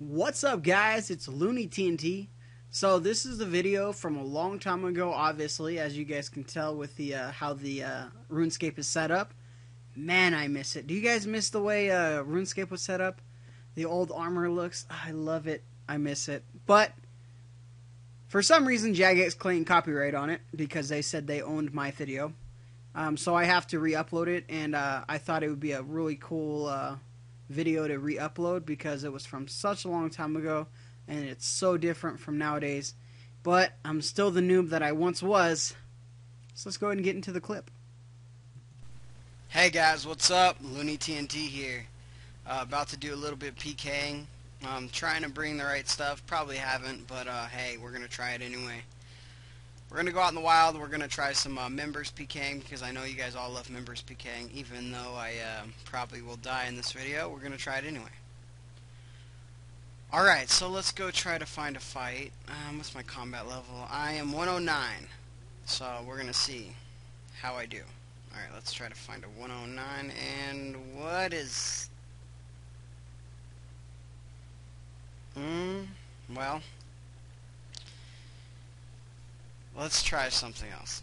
What's up, guys? It's Looney TNT. So this is the video from a long time ago, obviously, as you guys can tell with the uh, how the uh, RuneScape is set up. Man, I miss it. Do you guys miss the way uh, RuneScape was set up? The old armor looks. I love it. I miss it. But for some reason, Jagex claimed copyright on it because they said they owned my video. Um, so I have to re-upload it, and uh, I thought it would be a really cool uh, video to re-upload because it was from such a long time ago, and it's so different from nowadays. But I'm still the noob that I once was. So let's go ahead and get into the clip. Hey guys, what's up? Looney TNT here. Uh, about to do a little bit PKing. I'm trying to bring the right stuff. Probably haven't, but uh, hey, we're gonna try it anyway. We're going to go out in the wild. We're going to try some uh, members PKing because I know you guys all love members PKing. Even though I uh, probably will die in this video, we're going to try it anyway. Alright, so let's go try to find a fight. Um, what's my combat level? I am 109. So we're going to see how I do. Alright, let's try to find a 109. And what is... Hmm, well... Let's try something else.